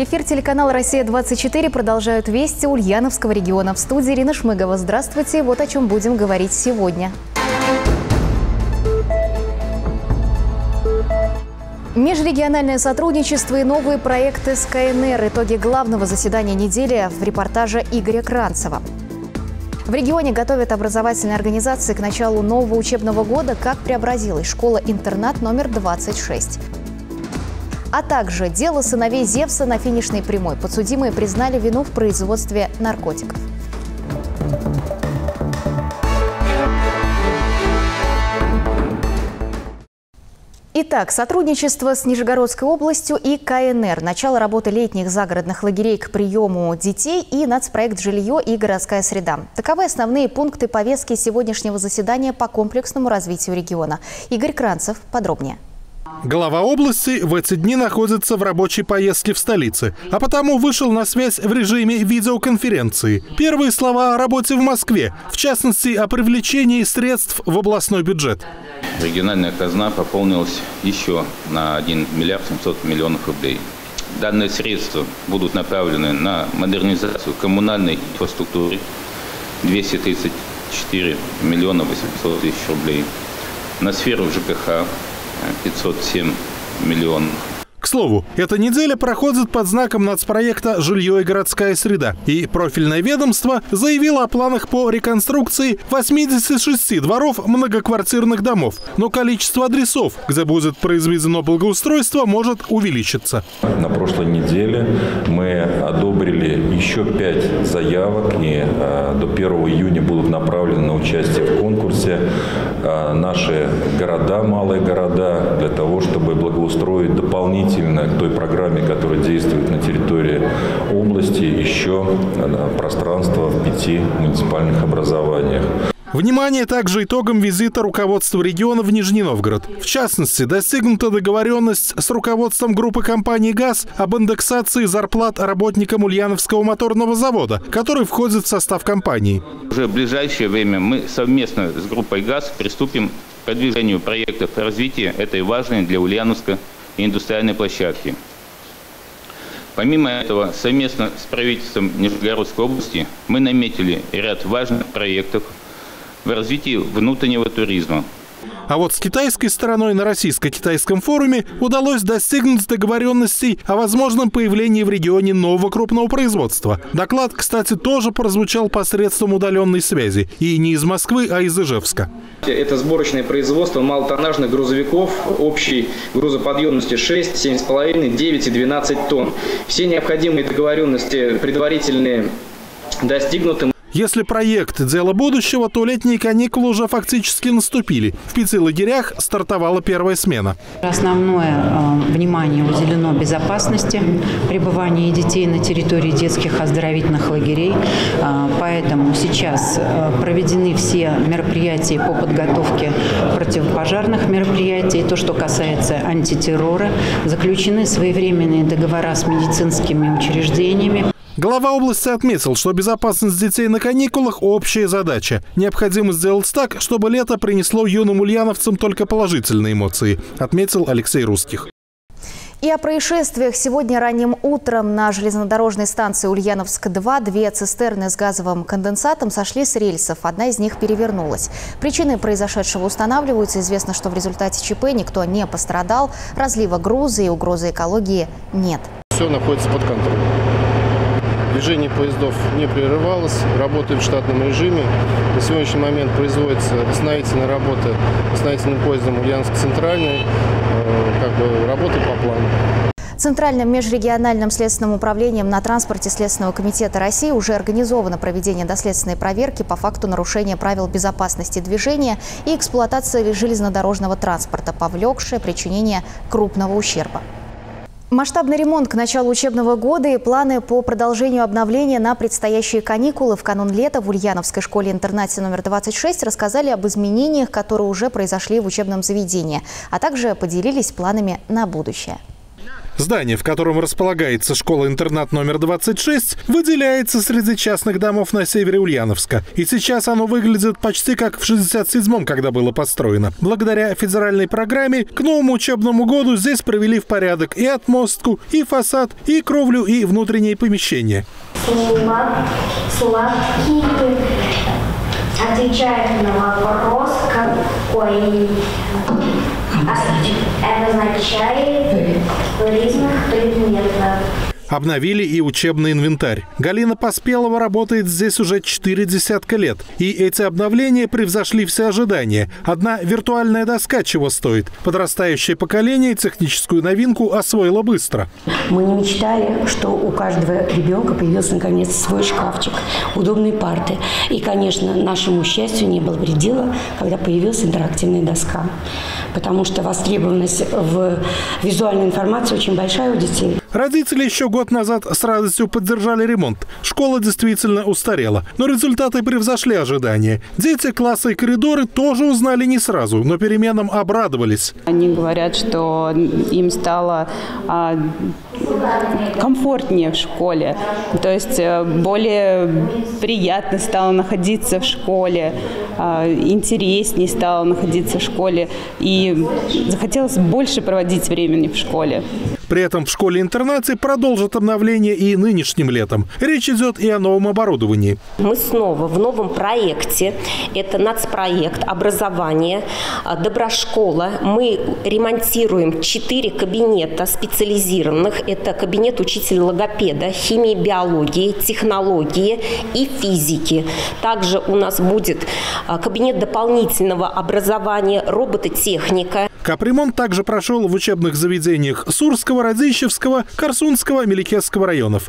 Эфир телеканала «Россия-24» продолжают вести Ульяновского региона. В студии Ирина Шмыгова. Здравствуйте. Вот о чем будем говорить сегодня. Межрегиональное сотрудничество и новые проекты с КНР. Итоги главного заседания недели в репортаже Игоря Кранцева. В регионе готовят образовательные организации к началу нового учебного года, как преобразилась школа-интернат номер 26 а также дело сыновей Зевса на финишной прямой. Подсудимые признали вину в производстве наркотиков. Итак, сотрудничество с Нижегородской областью и КНР, начало работы летних загородных лагерей к приему детей и нацпроект «Жилье и городская среда». Таковы основные пункты повестки сегодняшнего заседания по комплексному развитию региона. Игорь Кранцев подробнее. Глава области в эти дни находится в рабочей поездке в столице, а потому вышел на связь в режиме видеоконференции. Первые слова о работе в Москве, в частности, о привлечении средств в областной бюджет. Региональная казна пополнилась еще на 1 миллиард 700 миллионов рублей. Данные средства будут направлены на модернизацию коммунальной инфраструктуры 234 миллиона 800 тысяч рублей, на сферу ЖКХ 507 миллионов. К слову, эта неделя проходит под знаком нацпроекта «Жилье и городская среда». И профильное ведомство заявило о планах по реконструкции 86 дворов многоквартирных домов. Но количество адресов, где будет произведено благоустройство, может увеличиться. На прошлой неделе мы одобрили еще пять заявок, и э, до 1 июня будут направлены на участие в конкурсе э, наши города, малые города, для того, чтобы благоустроить дополнительно дополнительно к той программе, которая действует на территории области, еще э, пространство в пяти муниципальных образованиях. Внимание также итогам визита руководства региона в Нижний Новгород. В частности, достигнута договоренность с руководством группы компании «ГАЗ» об индексации зарплат работникам Ульяновского моторного завода, который входит в состав компании. Уже в ближайшее время мы совместно с группой «ГАЗ» приступим к продвижению проектов развития этой важной для Ульяновска и индустриальной площадки. Помимо этого, совместно с правительством Нижегородской области мы наметили ряд важных проектов в развитии внутреннего туризма – а вот с китайской стороной на российско-китайском форуме удалось достигнуть договоренностей о возможном появлении в регионе нового крупного производства. Доклад, кстати, тоже прозвучал посредством удаленной связи. И не из Москвы, а из Ижевска. Это сборочное производство малотоннажных грузовиков общей грузоподъемностью 6, 7,5, 9 и 12 тонн. Все необходимые договоренности предварительные достигнуты. Если проект «Дело будущего», то летние каникулы уже фактически наступили. В пяти-лагерях стартовала первая смена. Основное э, внимание уделено безопасности пребывания детей на территории детских оздоровительных лагерей. Э, поэтому сейчас э, проведены все мероприятия по подготовке противопожарных мероприятий. То, что касается антитеррора, заключены своевременные договора с медицинскими учреждениями. Глава области отметил, что безопасность детей на каникулах – общая задача. Необходимо сделать так, чтобы лето принесло юным ульяновцам только положительные эмоции, отметил Алексей Русских. И о происшествиях. Сегодня ранним утром на железнодорожной станции Ульяновск-2 две цистерны с газовым конденсатом сошли с рельсов. Одна из них перевернулась. Причины произошедшего устанавливаются. Известно, что в результате ЧП никто не пострадал. Разлива груза и угрозы экологии нет. Все находится под контролем. Движение поездов не прерывалось, работает в штатном режиме. На сегодняшний момент производится восстановительная работа восстановительным поездом Ульяновск-Центральный. Э, как бы работа по плану. Центральным межрегиональным следственным управлением на транспорте Следственного комитета России уже организовано проведение доследственной проверки по факту нарушения правил безопасности движения и эксплуатации железнодорожного транспорта, повлекшее причинение крупного ущерба. Масштабный ремонт к началу учебного года и планы по продолжению обновления на предстоящие каникулы в канун лета в Ульяновской школе-интернате номер 26 рассказали об изменениях, которые уже произошли в учебном заведении, а также поделились планами на будущее. Здание, в котором располагается школа-интернат номер 26, выделяется среди частных домов на севере Ульяновска. И сейчас оно выглядит почти как в 67-м, когда было построено. Благодаря федеральной программе к новому учебному году здесь провели в порядок и отмостку, и фасад, и кровлю, и внутренние помещения. Сладкий отвечает на вопрос, какой обозначает туризмных предметов. Обновили и учебный инвентарь. Галина Поспелова работает здесь уже четыре десятка лет. И эти обновления превзошли все ожидания. Одна виртуальная доска чего стоит. Подрастающее поколение техническую новинку освоило быстро. Мы не мечтали, что у каждого ребенка появился наконец свой шкафчик, удобные парты. И, конечно, нашему счастью не было предела, когда появилась интерактивная доска. Потому что востребованность в визуальной информации очень большая у детей. Родители еще год назад с радостью поддержали ремонт. Школа действительно устарела, но результаты превзошли ожидания. Дети, классы и коридоры тоже узнали не сразу, но переменам обрадовались. Они говорят, что им стало а, комфортнее в школе, то есть э, более приятно стало находиться в школе, а, интереснее стало находиться в школе и захотелось больше проводить времени в школе. При этом в школе-интернате продолжат обновление и нынешним летом. Речь идет и о новом оборудовании. Мы снова в новом проекте. Это нацпроект образования, а, доброшкола. Мы ремонтируем четыре кабинета специализированных. Это кабинет учителя-логопеда, химии, биологии, технологии и физики. Также у нас будет а, кабинет дополнительного образования, робототехника. Капремонт также прошел в учебных заведениях Сурского, Радищевского, Корсунского, Меликесского районов.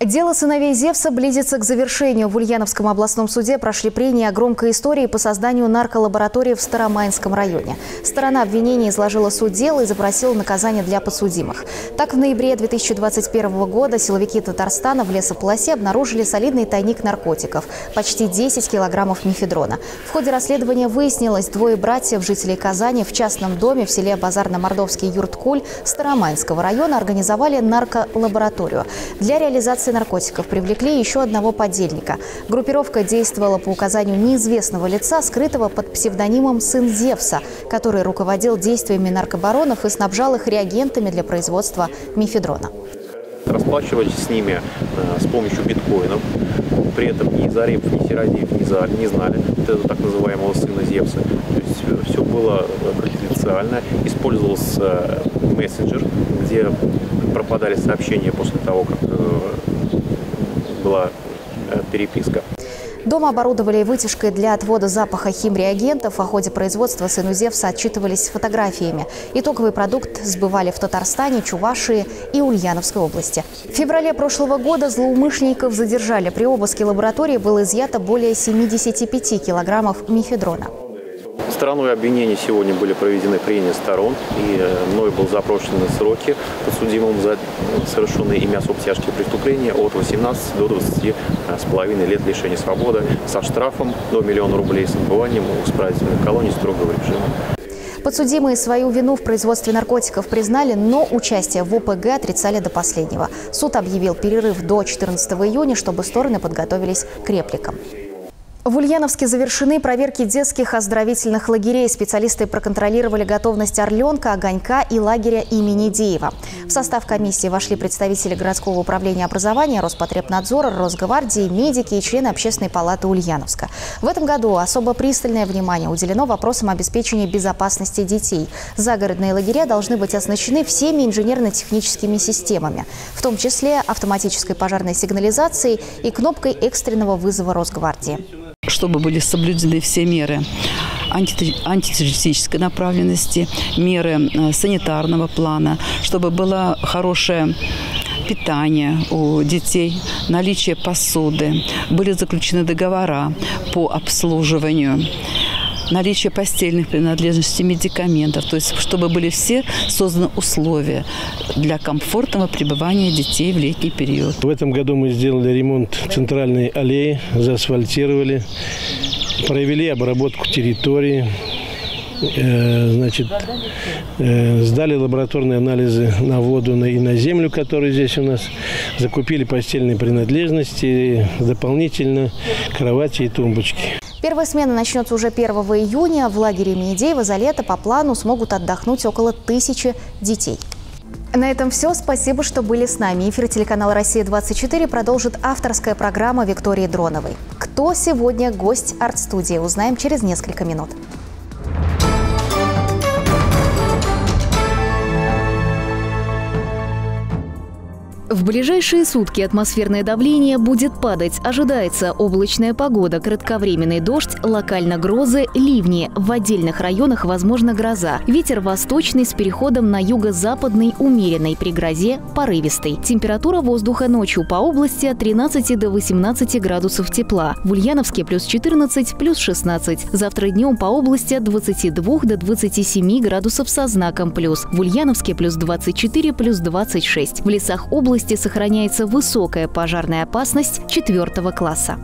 Дело сыновей Зевса близится к завершению. В Ульяновском областном суде прошли прения о громкой истории по созданию нарколаборатории в Старомайнском районе. Сторона обвинения изложила суть дела и запросила наказание для подсудимых. Так, в ноябре 2021 года силовики Татарстана в лесополосе обнаружили солидный тайник наркотиков – почти 10 килограммов мифедрона. В ходе расследования выяснилось, двое братьев, жителей Казани, в частном доме в селе Базарно-Мордовский Юрткуль Старомайнского района организовали нарколабораторию. Для реализации конфискации наркотиков привлекли еще одного подельника. Группировка действовала по указанию неизвестного лица, скрытого под псевдонимом «Сын Зевса», который руководил действиями наркобаронов и снабжал их реагентами для производства мифедрона. Расплачивались с ними э, с помощью биткоинов. При этом ни Зарев, ни Сиродеев не, знали так называемого сына Зевса. То есть э, все было э, конфиденциально. Использовался мессенджер, где пропадали сообщения после того, как была э, переписка. Дом оборудовали вытяжкой для отвода запаха химреагентов. О ходе производства сыну Зевса отчитывались фотографиями. Итоговый продукт сбывали в Татарстане, Чувашии и Ульяновской области. В феврале прошлого года злоумышленников задержали. При обыске лаборатории было изъято более 75 килограммов мифедрона. Стороной обвинения сегодня были проведены прения сторон, и э, мной был запрошены сроки подсудимым за совершенные ими особо тяжкие преступления от 18 до 20 э, с половиной лет лишения свободы со штрафом до миллиона рублей с отбыванием в исправительной колонии строгого режима. Подсудимые свою вину в производстве наркотиков признали, но участие в ОПГ отрицали до последнего. Суд объявил перерыв до 14 июня, чтобы стороны подготовились к репликам. В Ульяновске завершены проверки детских оздоровительных лагерей. Специалисты проконтролировали готовность «Орленка», «Огонька» и лагеря имени Деева. В состав комиссии вошли представители городского управления образования, Роспотребнадзора, Росгвардии, медики и члены общественной палаты Ульяновска. В этом году особо пристальное внимание уделено вопросам обеспечения безопасности детей. Загородные лагеря должны быть оснащены всеми инженерно-техническими системами, в том числе автоматической пожарной сигнализацией и кнопкой экстренного вызова Росгвардии чтобы были соблюдены все меры антитеррористической направленности, меры э, санитарного плана, чтобы было хорошее питание у детей, наличие посуды, были заключены договора по обслуживанию наличие постельных принадлежностей, медикаментов, то есть чтобы были все созданы условия для комфортного пребывания детей в летний период. В этом году мы сделали ремонт центральной аллеи, заасфальтировали, провели обработку территории, Э, значит, э, сдали лабораторные анализы на воду и на землю, которые здесь у нас. Закупили постельные принадлежности, дополнительно кровати и тумбочки. Первая смена начнется уже 1 июня. В лагере Миедеева за лето по плану смогут отдохнуть около тысячи детей. На этом все. Спасибо, что были с нами. Эфир телеканала «Россия-24» продолжит авторская программа Виктории Дроновой. Кто сегодня гость арт-студии, узнаем через несколько минут. В ближайшие сутки атмосферное давление будет падать. Ожидается облачная погода, кратковременный дождь, локально грозы, ливни. В отдельных районах возможна гроза. Ветер восточный с переходом на юго-западный умеренный, при грозе порывистый. Температура воздуха ночью по области от 13 до 18 градусов тепла. В Ульяновске плюс 14, плюс 16. Завтра днем по области от 22 до 27 градусов со знаком плюс. В Ульяновске плюс 24, плюс 26. В лесах области области сохраняется высокая пожарная опасность четвертого класса.